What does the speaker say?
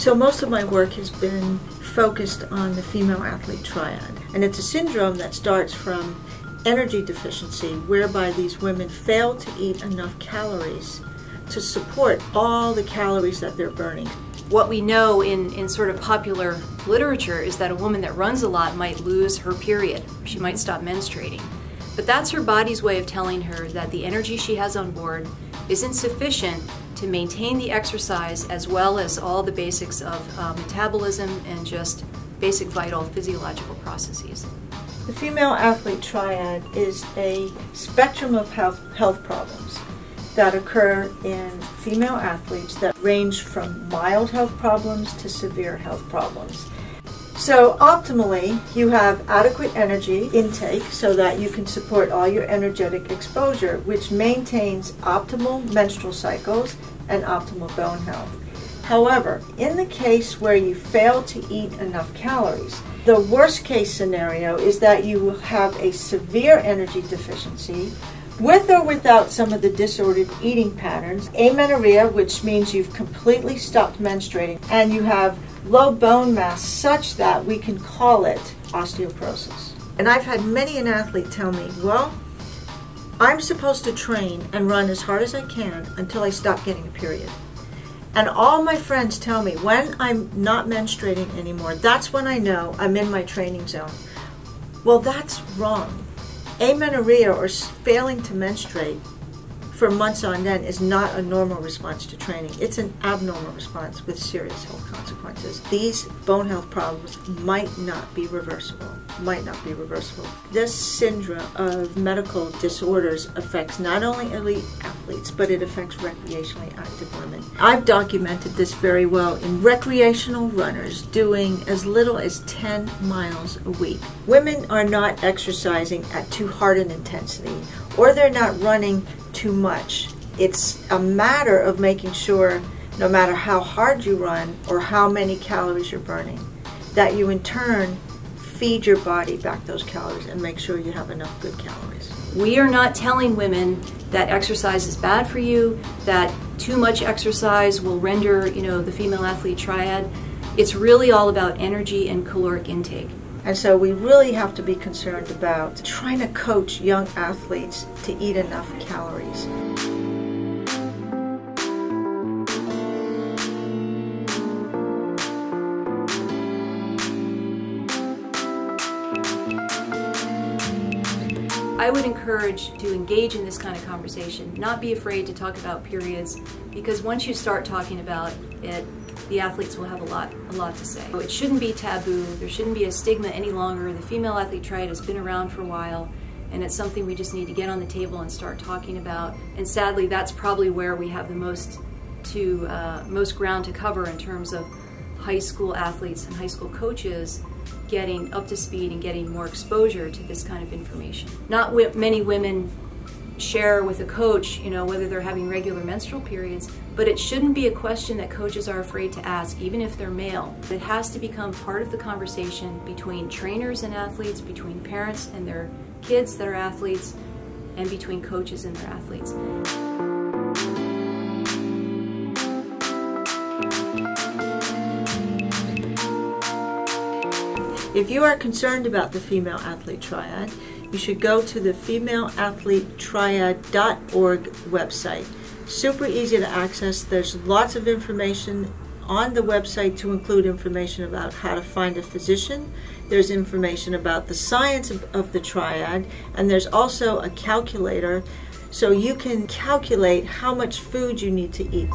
So most of my work has been focused on the female athlete triad. And it's a syndrome that starts from energy deficiency, whereby these women fail to eat enough calories to support all the calories that they're burning. What we know in, in sort of popular literature is that a woman that runs a lot might lose her period. She might stop menstruating. But that's her body's way of telling her that the energy she has on board isn't sufficient to maintain the exercise as well as all the basics of uh, metabolism and just basic vital physiological processes. The female athlete triad is a spectrum of health, health problems that occur in female athletes that range from mild health problems to severe health problems. So optimally, you have adequate energy intake so that you can support all your energetic exposure, which maintains optimal menstrual cycles and optimal bone health. However, in the case where you fail to eat enough calories, the worst case scenario is that you have a severe energy deficiency with or without some of the disordered eating patterns, amenorrhea, which means you've completely stopped menstruating, and you have low bone mass such that we can call it osteoporosis. And I've had many an athlete tell me, well, I'm supposed to train and run as hard as I can until I stop getting a period. And all my friends tell me when I'm not menstruating anymore, that's when I know I'm in my training zone. Well, that's wrong. Amenorrhea or failing to menstruate for months on end is not a normal response to training. It's an abnormal response with serious health consequences. These bone health problems might not be reversible. Might not be reversible. This syndrome of medical disorders affects not only elite athletes, but it affects recreationally active women. I've documented this very well in recreational runners doing as little as 10 miles a week. Women are not exercising at too hard an intensity, or they're not running too much. It's a matter of making sure, no matter how hard you run or how many calories you're burning, that you in turn feed your body back those calories and make sure you have enough good calories. We are not telling women that exercise is bad for you, that too much exercise will render, you know, the female athlete triad. It's really all about energy and caloric intake. And so we really have to be concerned about trying to coach young athletes to eat enough calories. I would encourage to engage in this kind of conversation, not be afraid to talk about periods, because once you start talking about it, the athletes will have a lot, a lot to say. It shouldn't be taboo. There shouldn't be a stigma any longer. The female athlete triad has been around for a while, and it's something we just need to get on the table and start talking about. And sadly, that's probably where we have the most to uh, most ground to cover in terms of high school athletes and high school coaches getting up to speed and getting more exposure to this kind of information. Not many women share with a coach, you know, whether they're having regular menstrual periods, but it shouldn't be a question that coaches are afraid to ask, even if they're male. It has to become part of the conversation between trainers and athletes, between parents and their kids that are athletes, and between coaches and their athletes. If you are concerned about the female athlete triad, you should go to the femaleathletetriad.org website. Super easy to access. There's lots of information on the website to include information about how to find a physician. There's information about the science of, of the triad, and there's also a calculator so you can calculate how much food you need to eat.